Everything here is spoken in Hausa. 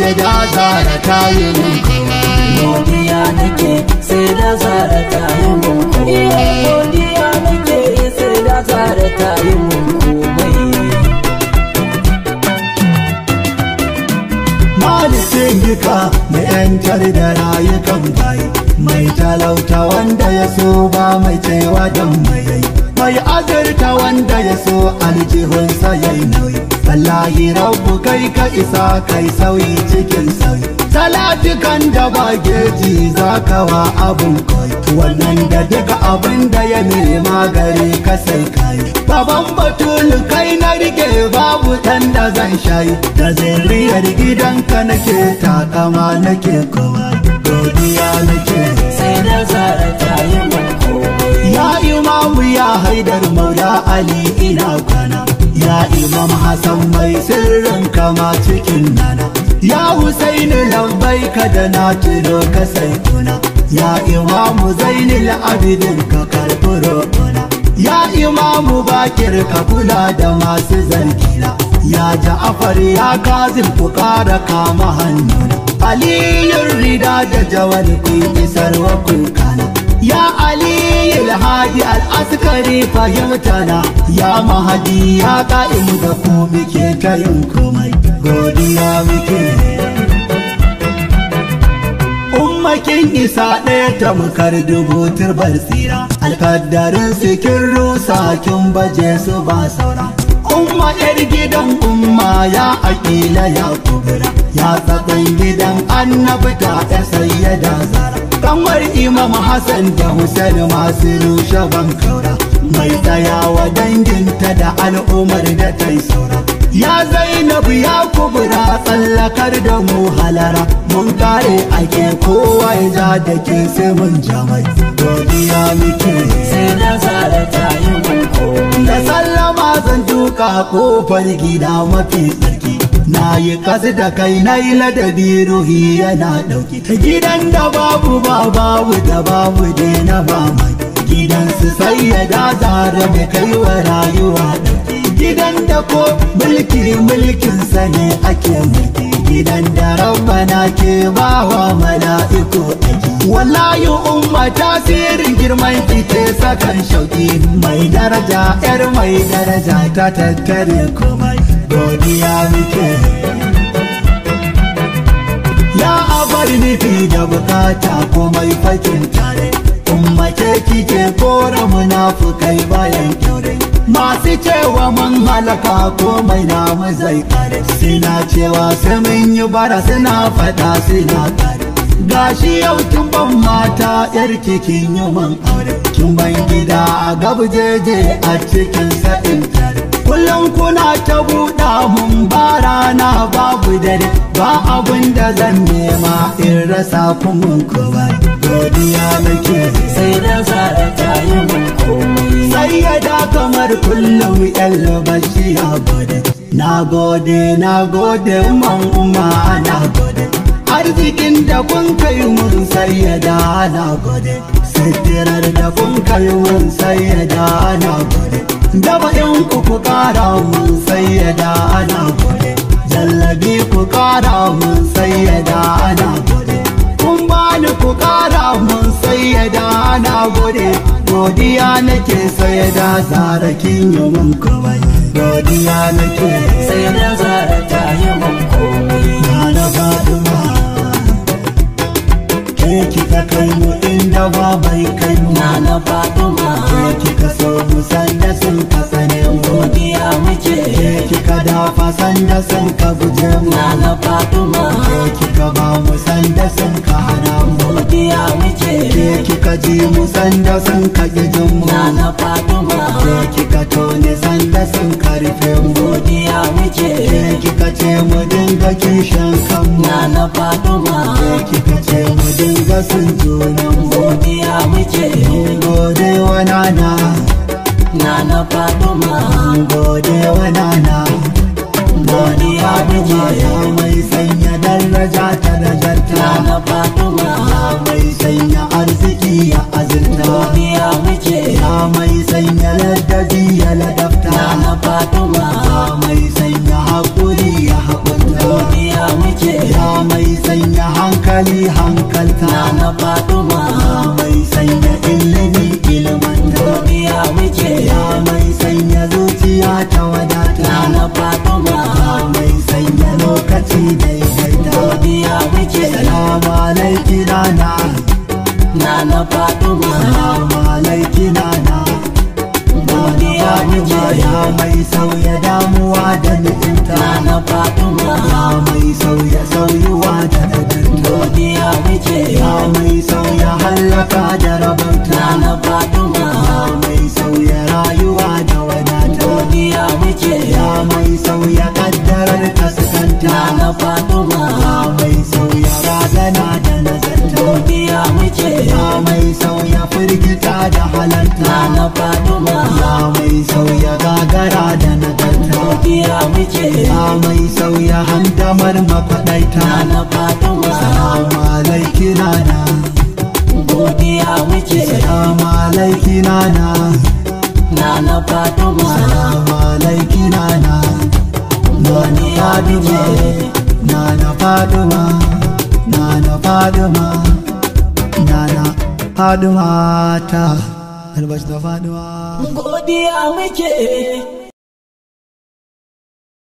sai da zara ta yi mun godiya nake sai da zara ta yi mun godiya nake sai da zara ta yi mun komai Malikin duka mai yantar da rayukan bayi mai talauta wanda ya so ba mai cewa don mai. Mai azurta wanda ya so aljihunsa ya yi nauyi. Wallahi rabu kai ka isa kai sauyi cikin sauyi. Salatukan da ba geji za ka wa abun koyi. Wannan da duka abin da ya nema gare ka sai kai baban batul kai na riƙe babu dan da zan shayi. Da zuriyar gidanka nake takama nake kowa. Godiya nake sai da zara ta yi ya imamu ya haidar maula ali ina kwana. Ya imam hassan mai sirrin kama cikin nana. Ya husaini lambai ka da na tuno ka sai kuna ya imamu zainul abidin ka karɓi roƙona. Ya imamu bakir ka kula da masu zargina. Ya ja'afar ya kazin ku ƙara kama hannuna. Aliyun rida da jawar ku isar wa kana ya alhaji al'askari fahimtana ya mahadi ya ka'imu da ku muke ta yin komai godiya muke. Ummakin isa ɗaya ta mukar dubu turbar tsira alkaddarin sikin rusa kin baje su ba saura. Umma yar gidan umma ya aƙila ya kubura ya tsakan gidan annabi ta ta sayyada zara kanwar imam hassan da hussein masu rushe bankaura mai tsayawa danginta da al'ummar da ta yi saura. Ya zainabu ya kubura tsallakar da mu halara. Mun kare ake kowa ya da ke sai mun jamai godiya muke sai da zara ta yi da sallama zan duka ƙofar gida mafi tsarki. Na yi kasu da kai na yi ladabi ruhi yana ɗauki gidan da babu ba babu da babu dai na ba mai gidan su sai ya da zara mai kai wa rayuwa gidan da ko mulki mulkin sa ne ake mulki. Gidan da rabbana ke bawa mala'iku aiki. Wallahi umma tasirin girman ki ke sakan shauki. Mai daraja yar mai daraja ta tattare komai. Godiya muke. Ya abar nufi da buƙata komai fakin tare. Umma ke kike kora munafukai bayan kyaure masu cewa mun halaka komai namu zai kare. Suna cewa sai mun yi bara suna fada suna kare. Gashi yau kin ban mata yar kikin yi man aure. Kin ban gida a gabjeje a cikin sa'in tare. Kullum kuna ta buɗa mun ba rana babu dare ba abin da zan nema in rasa kuma kowa godiya nake sai da zara ta yi mun komai. Sai ya da kamar kullum yan bashi ya gode. Na gode na gode man umma na gode. Arzikin da kun kai mun sai ya da na gode. Sitirar da kun kai mun sai ya da na gode. Daba in ku ku kara mun sai ya da na gode. Jallabi ku kara mun sai ya da na gode. Kun bani ku kara mun sai ya da na gode. Godiya nake sai da zara kin yi mun kawai godiya nake sai da zara ta yi mun komai. Na na sanda sun ka guje mu. Na na fatima. Ke kika ba mu sanda sun ka hana mu. Godiya muke. Ke kika ji mu sanda sun ka gijin mu. Na na fatima. Ke kika tone sanda sun ka rufe mu. Godiya muke. Ke kika ce mu dinga kishin kanmu na na fatima. Ke kika ce mu dinga sun junan mu. Godiya muke. Gode wa nana. Na na fatima gode wa nana. Godiya muke. Ya mai sanya daraja ta na nagarta na fatima. Ya mai sanya arziki ya azurta. Godiya muke. Ya mai sanya ladabi ya ladabta. Na na fatima. Ya mai sanya haƙuri ya haƙunta godiya muke. Ya hankalta. Na na Fatima. Ya mai sanya ilimi ilmanta. Godiya muke. Ya mai zuciya ta wadata. Na Fatima. Mai sanya lokaci daidaita godiya muke salamu alaiki nana. Na na Fatima. Salamu alaiki nana. Godiya muke ya mai sauya damuwa da ni'imta na na Fatima. Ya mai sauya sauyuwa da adanta godiya muke ya mai sauya hallaka da rabauta. Na na Fatima. Ya mai sauya rayuwa firgita da halarta na na Fatima. Ya mai sauya gagara da nagarta godiya muke. Ya mai sauya handamar makwaɗaita na na Fatima. Salamu alaiki nana. Godiya muke. Salamu alaiki nana. Na na Fatima. Salamu alaiki nana. Nana faduma nana faduma nana faduma nana faduma ta. Albashi da faduma godiya muke